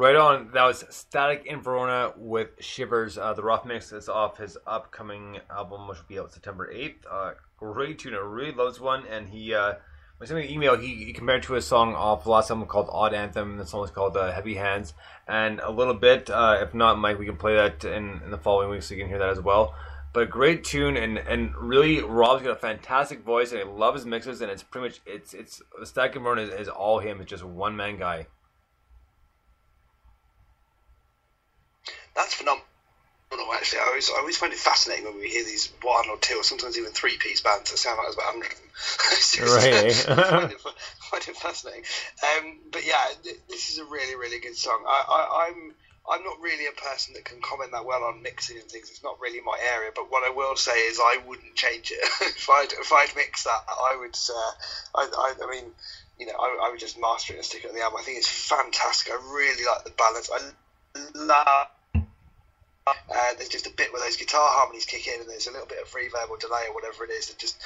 Right on. That was Static in Verona with Shivers. Uh, the rough mix is off his upcoming album, which will be out September 8th. Uh, great tune. I really loves one. And he, uh, sent me an email, he, he compared to a song off the last album called Odd Anthem. The song is called uh, Heavy Hands. And a little bit, uh, if not, Mike, we can play that in, in the following weeks so you can hear that as well. But a great tune, and, and really, Rob's got a fantastic voice, and I love his mixes, and it's pretty much, it's, it's, Static in Verona is, is all him. It's just one man guy. That's phenomenal. Actually, I always, I always find it fascinating when we hear these one or two, or sometimes even three piece bands that sound like there's about hundred of them. Right. I find, it, find it fascinating. Um, but yeah, this is a really, really good song. I, I, I'm. I'm not really a person that can comment that well on mixing and things. It's not really my area. But what I will say is, I wouldn't change it. if I'd if I'd mix that, I would. Uh, I, I, I mean, you know, I, I would just master it and stick it on the album. I think it's fantastic. I really like the balance. I love uh, there's just a bit where those guitar harmonies kick in, and there's a little bit of reverb or delay or whatever it is that just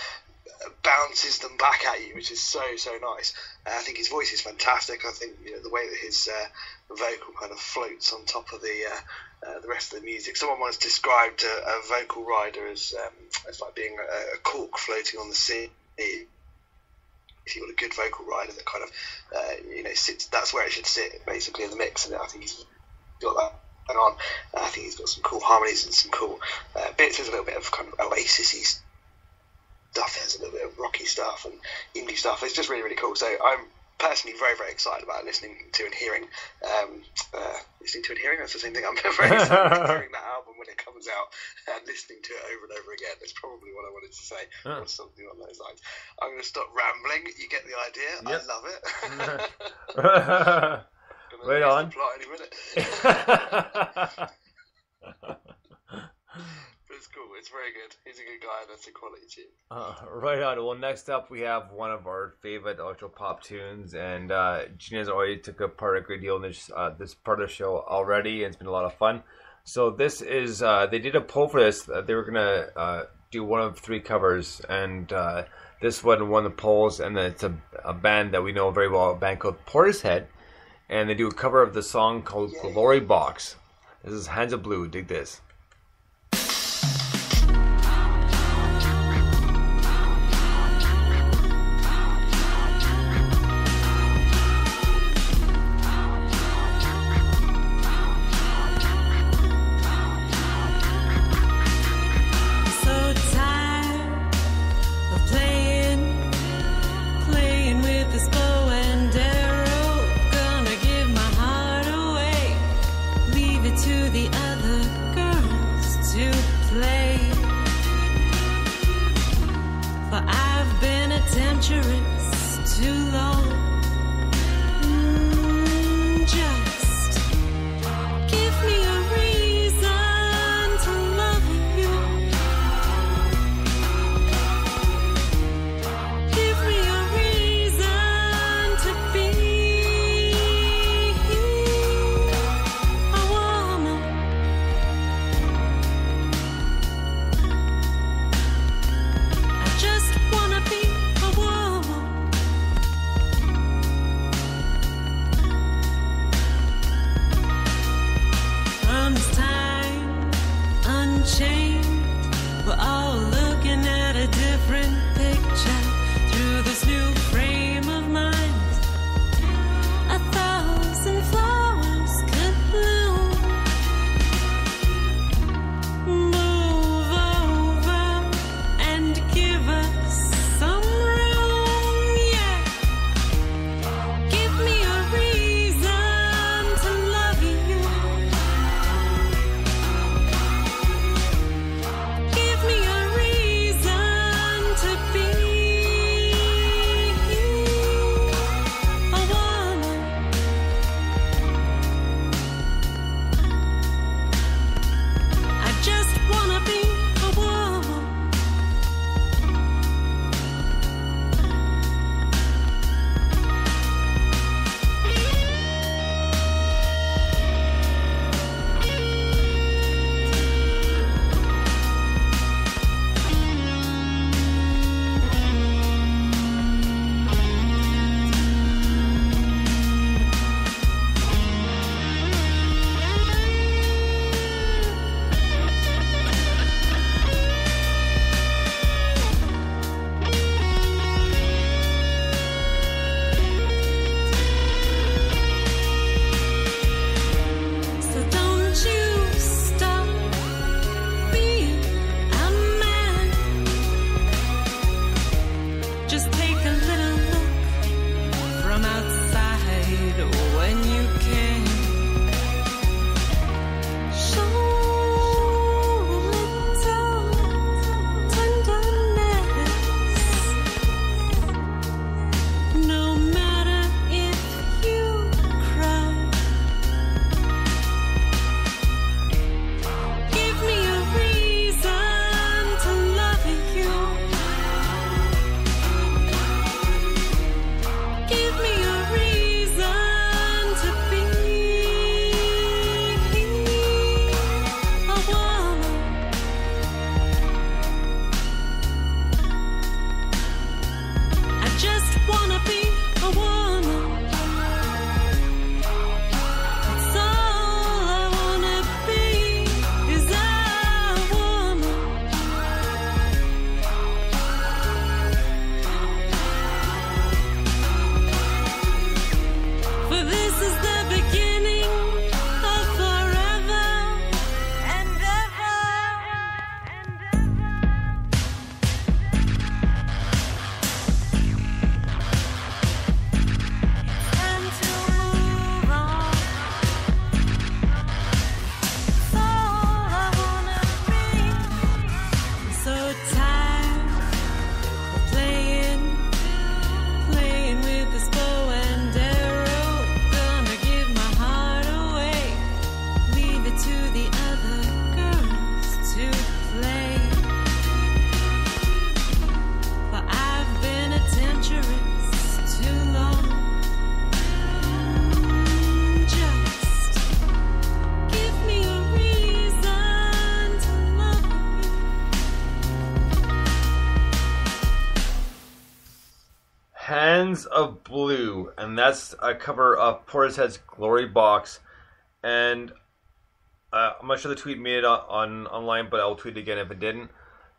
uh, bounces them back at you, which is so so nice. Uh, I think his voice is fantastic. I think you know the way that his uh, vocal kind of floats on top of the uh, uh, the rest of the music. Someone once described a, a vocal rider as um, as like being a, a cork floating on the sea. If you've got a good vocal rider that kind of you know sits, that's where it should sit basically in the mix, and I think he's got that and on. Uh, I think he's got some cool harmonies and some cool uh, bits. There's a little bit of kind of Oasis stuff. There's a little bit of rocky stuff and indie stuff. It's just really really cool. So I'm personally very very excited about listening to and hearing um, uh, listening to and hearing. That's the same thing. I'm very excited about hearing that album when it comes out and listening to it over and over again. That's probably what I wanted to say or something on those lines. I'm going to stop rambling. You get the idea. Yep. I love it. Right on. The plot any minute. But it's cool. It's very good. He's a good guy, and it's a quality tune. Uh, right on. Well, next up we have one of our favorite electro pop tunes, and uh, Gina's already took a part a great deal in this uh, this part of the show already, and it's been a lot of fun. So this is uh, they did a poll for this. Uh, they were gonna uh, do one of three covers, and uh, this one won the polls, and it's a, a band that we know very well, a band called Portishead, and they do a cover of the song called Glory Box. This is Hands of Blue. Dig this. That's a cover of Portishead's Glory Box. And uh, I'm not sure the tweet made it on, on online, but I'll tweet again if it didn't.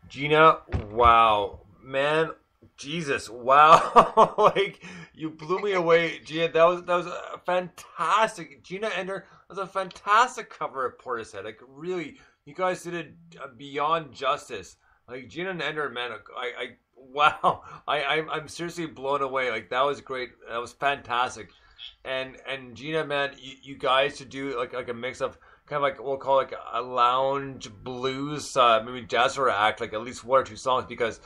Gina, wow, man, Jesus, wow, like you blew me away, Gina. That was that was a fantastic. Gina Ender was a fantastic cover of Portishead. Like really, you guys did it beyond justice. Like Gina and Ender, man, I, I wow, I, I'm, I'm seriously blown away. Like that was great. That was fantastic. And and Gina, man, you, you guys to do like like a mix of kind of like we'll call it like a lounge blues, uh, maybe jazz or act, like at least one or two songs because.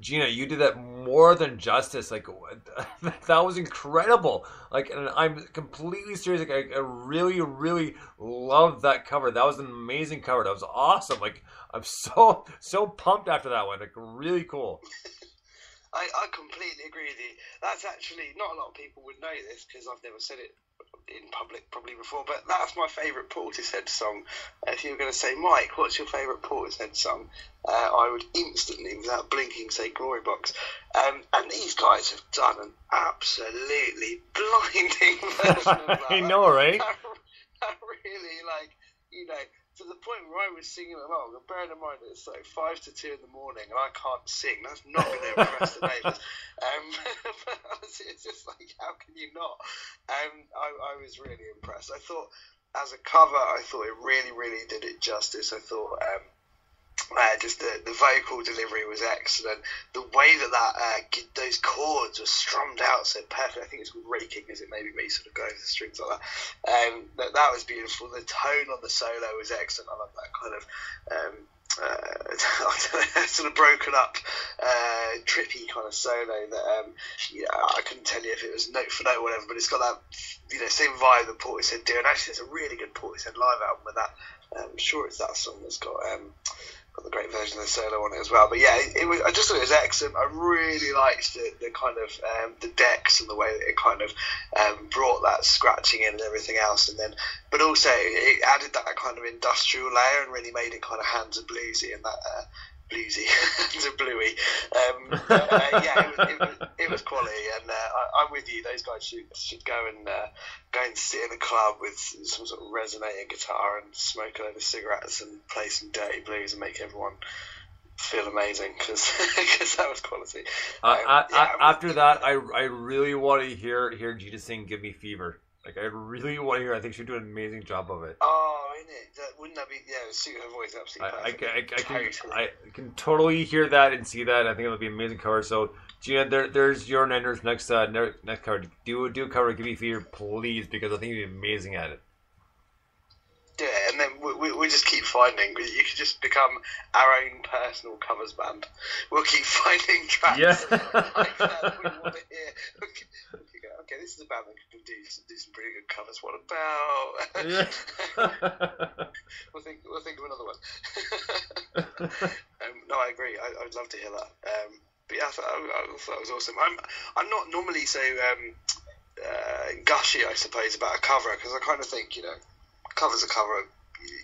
Gina, you did that more than justice. Like that was incredible. Like, and I'm completely serious. Like, I, I really, really love that cover. That was an amazing cover. That was awesome. Like, I'm so so pumped after that one. Like, really cool. I, I completely agree with you. That's actually not a lot of people would know this because I've never said it in public probably before, but that's my favourite Portishead song. If you were going to say, Mike, what's your favourite Portishead song? Uh, I would instantly, without blinking, say Glory Box. Um, and these guys have done an absolutely blinding version of that. I know, right? That really, like, you know, to the point where I was singing along, and bearing in mind it's like five to two in the morning, and I can't sing. That's not going to impress the neighbours. Um, it's just like, how can you not? Um, I, I was really impressed. I thought, as a cover, I thought it really, really did it justice. I thought. Um, uh, just the, the vocal delivery was excellent. The way that that uh, those chords were strummed out so perfect. I think it's called raking, is it? Maybe me sort of going the strings like that. Um, that, that was beautiful. The tone on the solo was excellent. I love that kind of. Um, uh, sort of broken up, uh, trippy kind of solo that um, know, I couldn't tell you if it was note for note or whatever, but it's got that you know same vibe that Portishead do, and actually it's a really good Portishead live album with that. I'm sure it's that song that's got um, got the great version of the solo on it as well. But yeah, it, it was. I just thought it was excellent. I really liked the, the kind of um, the decks and the way that it kind of um, brought that scratching in and everything else, and then but also it added that kind of industrial layer and really made it kind of hands of bluesy and that. Uh, bluesy, hands of bluey. Um, but, uh, yeah, it was, it, was, it was quality, and uh, I, I'm with you. Those guys should should go and uh, go and sit in a club with some sort of resonating guitar and smoke a load of cigarettes and play some dirty blues and make everyone feel amazing because that was quality. Um, I, yeah, I, after that, I, I really want to hear hear Gina sing "Give Me Fever." Like I really want to hear. I think she'd do an amazing job of it. Oh, isn't it? That, wouldn't that be? Yeah, it suit her voice I, absolutely I, I, perfect. I can Totally. I can totally hear that and see that. I think it'll be an amazing cover. So Gina, there, there's your Nender's next uh, ne- next cover. Do do a cover, "Give Me Fever," please, because I think you'd be amazing at it. Yeah, and then we, we, we just keep finding. You could just become our own personal covers band. We'll keep finding tracks Yeah. like that we want to hear. okay, this is a band that can do some, do some pretty good covers. What about? we'll think. We'll think of another one. um, no, I agree. I, I'd love to hear that. Um, but yeah, I thought, I, I thought that was awesome. I'm I'm not normally so um, uh, gushy, I suppose, about a cover because I kind of think you know, covers a cover.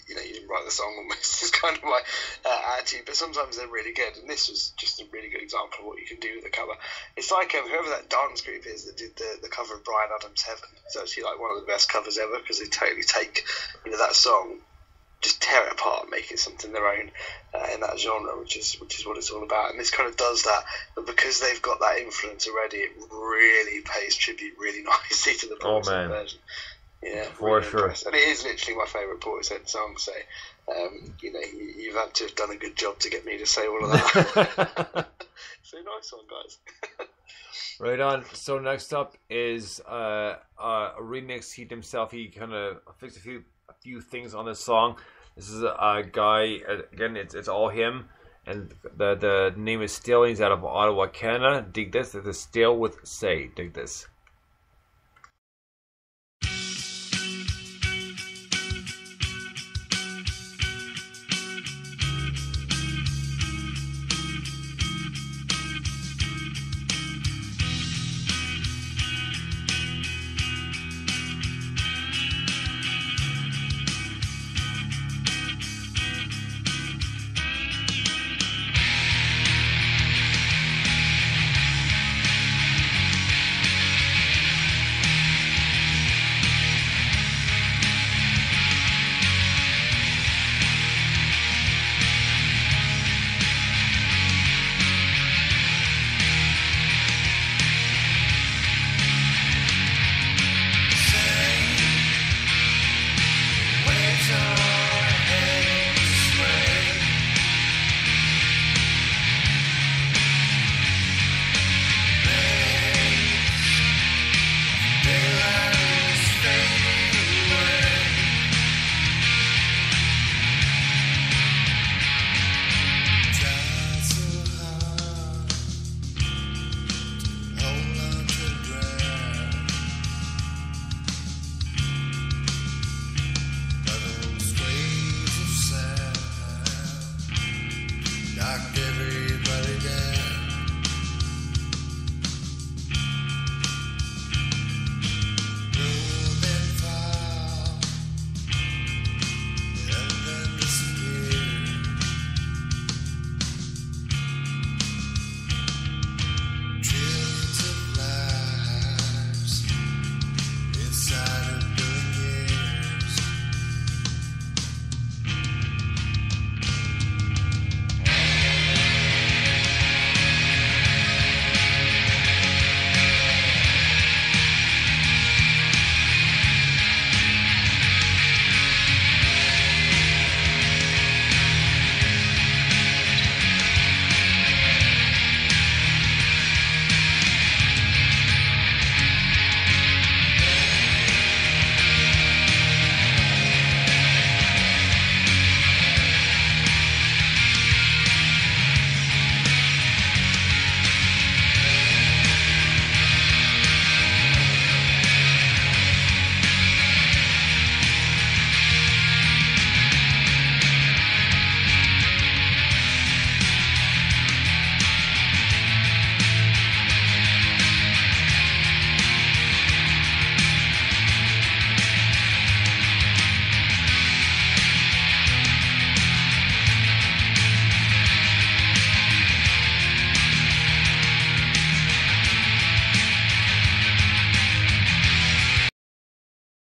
You, know, you didn't write the song almost. Is kind of my uh, attitude. But sometimes they're really good, and this was just a really good example of what you can do with a cover. It's like um, whoever that dance group is that did the, the cover of Bryan Adams' Heaven. It's actually like one of the best covers ever because they totally take you know that song just tear it apart make it something their own uh, in that genre, which is which is what it's all about. And this kind of does that, but because they've got that influence already, it really pays tribute really nicely to the Oh, version. Yeah, For really sure. impressed. And it is literally my favourite Portishead song. So, um, you know, you, you've had to have done a good job to get me to say all of that. so nice one, guys. Right on. So next up is uh, uh, a remix. He himself he kind of fixed a few a few things on this song. This is a, a guy again. It's it's all him, and the the name is Still. He's out of Ottawa, Canada. Dig this. This is Still with Say. Dig this.